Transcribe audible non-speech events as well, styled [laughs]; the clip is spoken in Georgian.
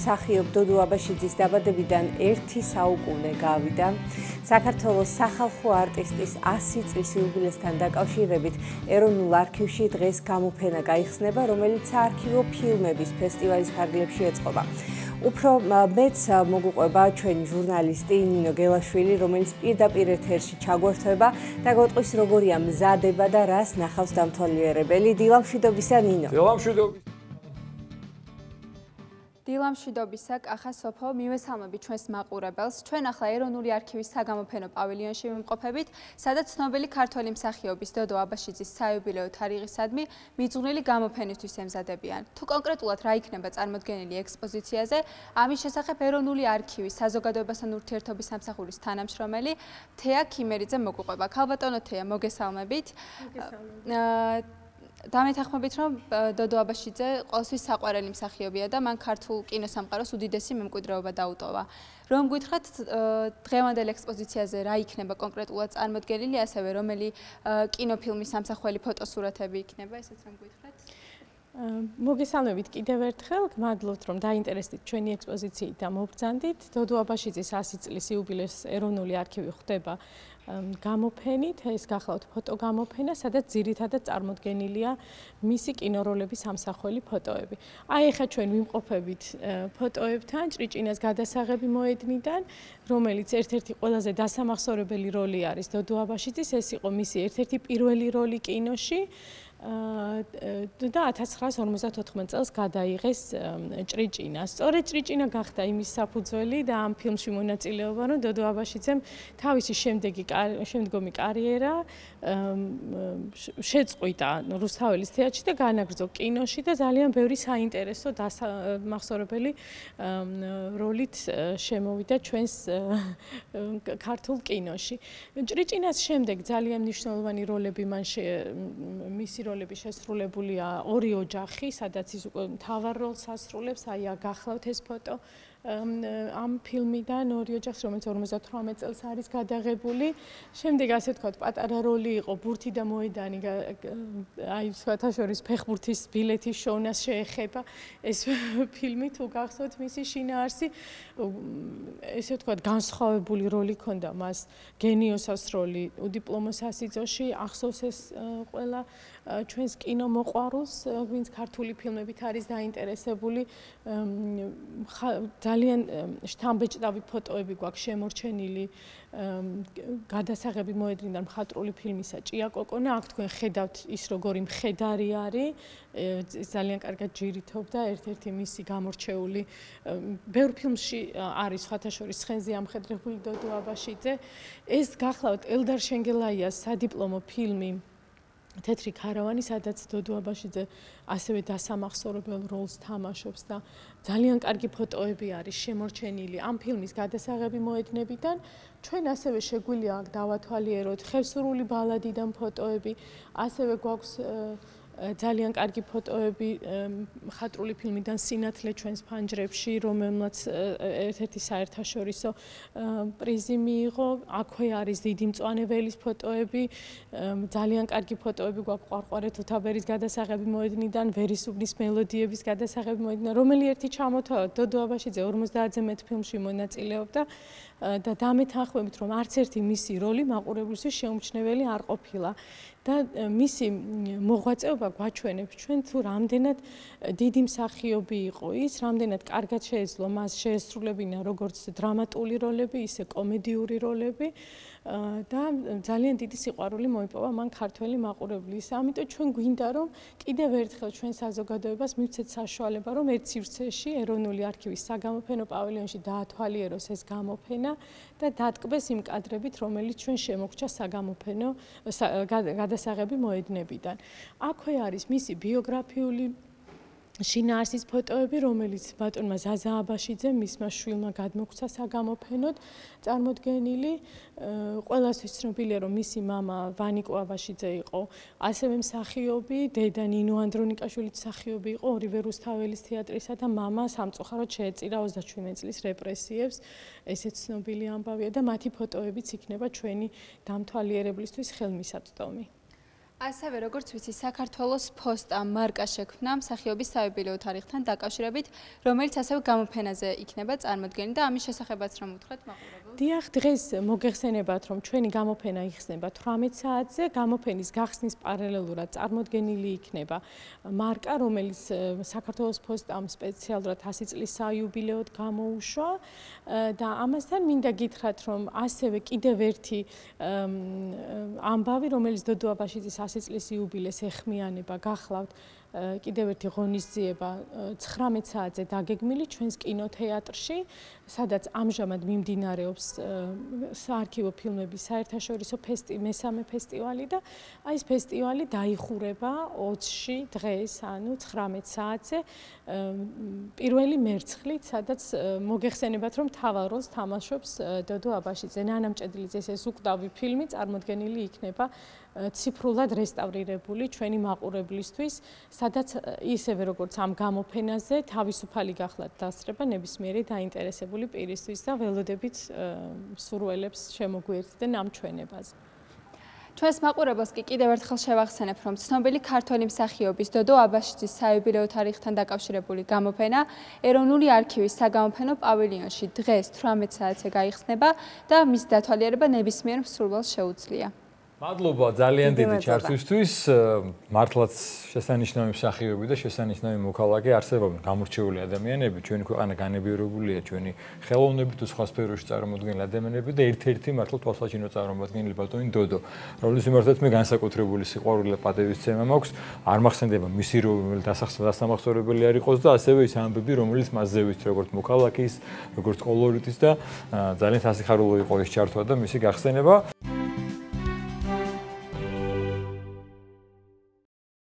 სახიობ დოდო აბაშიძის დაბადებიდან 1 საუკუნე გავიდა. საქართველოს სახალხო არტისტის 100 წლის იუბილესთან დაკავშირებით ეროვნულ არქივში დღეს გამოფენა გაიხსნება, რომელიც არქივო ფილმების ფესტივალის ფარგლებში ეწყობა. უფრო მეც მოგუყვება ჩვენი ჟურნალისტი ნინო გელაშვილი, რომელიც პირდაპირ ეთერში ჩაგვერთვება და გეტყვის როგორია მზადება და რას ნახავს დამთვალიერებელი. დილამშვიდობისა ნინო. დილამშვიდობისა დილამშვიდობისა კახა სოფო მივესალმები ჩვენს მაყურებელს. ჩვენ ახლა ეროვნული არქივის საგამოფენო პავილიონში ვიმყოფებით სადაც ცნობილი ქართველი მსახიობის დოდო აბაშიძის საიუბილეო თარიღისადმი მიძღვნილი გამოფენისთვის ემზადებიან. თუ კონკრეტულად რა იქნება წარმოდგენილი ექსპოზიციაზე ამის შესახებ ეროვნული არქივის საზოგადოებასთან ურთიერთობის სამსახურის თანამშრომელი თეა ქიმერიძე მოგუყვება. ქალბატონო თეა მოგესალმებით. მოგესალმებით დამეთანხმებით რომ დოდო აბაშიძე ყოველთვის საყვარელი მსახიობია და მან ქართულ კინოსამყაროს უდიდესი მემკვიდრეობა დაუტოვა. რომ გითხრათ დღევანდელ ექსპოზიციაზე რა იქნება კონკრეტულად წარმოდგენილი, ასევე რომელი კინოფილმის სამსახველი ფოტოსურათები იქნება, ესეც რომ გითხრათ? მოგესალმებით კიდევ ერთხელ, გმადლობთ რომ დაინტერესდით ჩვენი ექსპოზიციით და მობრძანდით. დოდო აბაშიძის 100 წლის იუბილეს ეროვნული არქივი ხდება გამოფენით, ეს გახლავთ ფოტოგამოფენა, სადაც ძირითადად წარმოდგენილია მისი კინოროლების ამსახველი ფოტოები. აი ახლა ჩვენ ვიმყოფებით ფოტოებთან, ჭრიჭინას გადასაღები მოედნიდან, რომელიც ერთ-ერთი ყველაზე დასამახსოვრებელი როლი არის დოდო აბაშიძის, ეს იყო მისი ერთ-ერთი პირველი როლი კინოში. და 1954 წელს გადაიღეს ჭრიჭინა. სწორედ ჭრიჭინა გახდა იმის საფუძველი და ამ ფილმში მონაწილეობა, რომ დოდო აბაშიძემ თავისი შემდეგი შემდგომი კარიერა შეწყვიტა რუსთაველის თეატრში და განაგრძო კინოში და ძალიან ბევრი საინტერესო მასწავლებელი როლით შემოვიდა ჩვენს ქართულ კინოში. ჭრიჭინას შემდეგ ძალიან მნიშვნელოვანი როლები მან მისი როლები შესრულებულია ორი ოჯახი, სადაც ის უკვე მთავარ როლს ასრულებს, აი გახლავთ ეს ფოტო. ამ ფილმიდან ორი ოჯახს რომელიც 58 წელს არის გადაღებული. შემდეგ ასე ვთქვათ, პატარა როლი იყო ბურთი და მოედანი აი სხვათაშორის ფეხბურთის ბილეთის შოვნას შეეხება ეს [laughs] ფილმი თუ გახსოვთ მისი შინაარსი. ესე ვთქვათ, განსხვავებული როლი ქონდა მას გენიოსას როლი უდიპლომოს ასიძოში, ახსოვს ეს ყველა ჩვენს კინო მოყვარულს, ვინც ქართული ფილმებით არის დაინტერესებული, ძალიან შთამბეჭდავი ფოტოები გვაქვს შემორჩენილი გადასაღები მოედნიდან მხატვრული ფილმისა ჭია კოკონა. აქ თქვენ ხედავთ ის როგორი მხედარი არის, ძალიან კარგად ჯირითობდა ერთ-ერთი მისი გამორჩეული ბევრ ფილმში არის ხათაშორის ცხენზე ამხედრებული დოდო აბაშიძე. ეს გახლავთ ელდარ შენგელაიას სადიპლომო ფილმი თეთრი ქარავანი, სადაც დოდო აბაშიძე ასევე დასამახსოვრებელ როლს თამაშობს და ძალიან კარგი ფოტოები არის შემორჩენილი ამ ფილმის გადასაღები მოედნებიდან. ჩვენ ასევე შეგვიძლია აქ დავათვალიეროთ ხევსურული ბალადიდან ფოტოები, ასევე გვაქვს ძალიან კარგი ფოტოები ხატრული ფილმიდან სინათლე ჩვენს ფანჯრებში, რომელმაც ერთ-ერთი საერთაშორისო პრიზი მიიღო. აქვე არის დიდი მწვანეველის ფოტოები, ძალიან კარგი ფოტოები გვაქვს ყვარყვარე თუთაბერის გადასაღები მოედნიდან, ვერისუბნის მელოდიების გადასაღები მოედნიდან, რომელი ერთი ჩამოთვალა დოდო აბაშიძე 50-ზე მეტ ფილმში მონაწილეობდა. და დამეთანხმებით რომ არც ერთი მისი როლი მაყურებლისთვის შეუმჩნეველი არ ყოფილა და მისი მოღვაწეობა გვაჩვენებს ჩვენ თუ რამდენად დიდი მსახიობი იყო ის, რამდენად კარგად შეეძლო მას შეესრულებინა როგორც დრამატული როლები, ისე კომედიური როლები. და ძალიან დიდი სიყვარული მოიპოვა მან ქართველი მაყურებლის. ამიტომ ჩვენ გვინდა რომ კიდევ ერთხელ ჩვენ საზოგადოებას მივცეთ საშუალება რომ ერთ სივრცეში ეროვნული არქივის საგამოფენო პავილიონში დაათვალიეროს ეს გამოფენა და დატკბეს იმ კადრებით რომელიც ჩვენ შემოგჭა საგამოფენო გადასაღები მოედნებიდან. აქვე არის მისი ბიოგრაფიული შინაარსის ფოტოები, რომელიც ბატონმა ზაზა აბაშიძე მისმა შვილმა გადმოგცა საგამოფენოდ, წარმოდგენილი. ყველასთვის ცნობილია, რომ მისი мама ვანიკო აბაშიძე იყო, ასევე მსახიობი, დედა ნინო ანდრონიკაშვილი მსახიობი იყო ორივე რუსთაველის თეატრისა და мама სამწუხაროდ შეეწირა 27 წლის რეპრესიებს. ესეც ცნობილი ამბავია და მათი ფოტოებიც იქნება ჩვენი დამთვალიერებლისთვის ხელმისაწვდომი. ასევე როგორც ვიცი, საქართველოს ფოსტა მარკა შექმნა მსახიობის საიუბილეო თარიღთან დაკავშირებით, რომელიც ასევე გამოფენაზე იქნება წარმოდგენილი და ამის შესახებაც რომ უთხრათ მაყურებელს. დიახ, დღეს მოგეხსენებათ, რომ ჩვენი გამოფენა იხსნება 18 საათზე, გამოფენის გახსნის პარალელურად წარმოდგენილი იქნება მარკა, რომელიც საქართველოს ფოსტამ სპეციალურად 100 წლის საიუბილეოდ გამოუშვა და ამასთან მინდა გითხრათ, რომ ასევე კიდევ ერთი ამბავი, რომელიც დოდო აბაშიძის 100 წლის იუბილეს ეხმიანება გახლავთ კიდევ ერთი ღონისძიება 19 საათზე დაგეგმილი ჩვენს კინოთეატრში, სადაც ამჟამად მიმდინარეობს საარქივო ფილმების საერთაშორისო ფესტი მესამე ფესტივალი და აი ეს ფესტივალი დაიხურება 20-ში დღეს, ანუ 19 საათზე პირველი მერცხლით, სადაც მოგეხსენებათ, რომ თავალ როლს თამაშობს დოდო აბაშიძე. ნანა მჭედლიძეს ეს უკვდავი ფილმი წარმოდგენილი იქნება ციფრულად რესტავრირებული ჩვენი მაყურებლისთვის, სადაც ისევე როგორც ამ გამოფენაზე თავისუფალი გახლავთ დასწრება ნებისმიერი დაინტერესებული პირისთვის და ველოდებით სურველებს შემოგვიერთდნენ ამ ჩვენებაზე. ჩვენს მაყურებელს კი კიდევ ერთხელ შევახსენებ, რომ ცნობილი ქართველი მსახიობის დოდო აბაშიძის საიუბილეო თარიღთან დაკავშირებული გამოფენა ეროვნული არქივის საგამოფენო პავილიონში დღეს 18 საათზე გაიხსნება და მის დათვალიერება ნებისმიერ მსურველს შეუძლია. მადლობა ძალიან დიდი ჩართვისთვის. მართლაც შესანიშნავი მსახიობი და შესანიშნავი მოქალაქე არსებობენ გამორჩეული ადამიანები, ჩვენი ქვეყანა განებიერებულია, ჩვენი ხელოვნები თუ სხვა სფეროში წარმოდგენილი ადამიანები და ერთ-ერთი მართლა თვალსაჩინო წარმოადგენელი ბატონი დოდო. რომლის მიმართაც მე განსაკუთრებული სიყვარული და პატივისცემა მაქვს. არ მახსენდება მისი როლი დასამახსოვრებელი არ იყოს და ასევე ის ამბები, რომელიც მასზე ვიცი, როგორც მოქალაქის, როგორც კოლორიტის და ძალიან სასიხარულო იყო ეს ჩართვა და მისი გახსენება.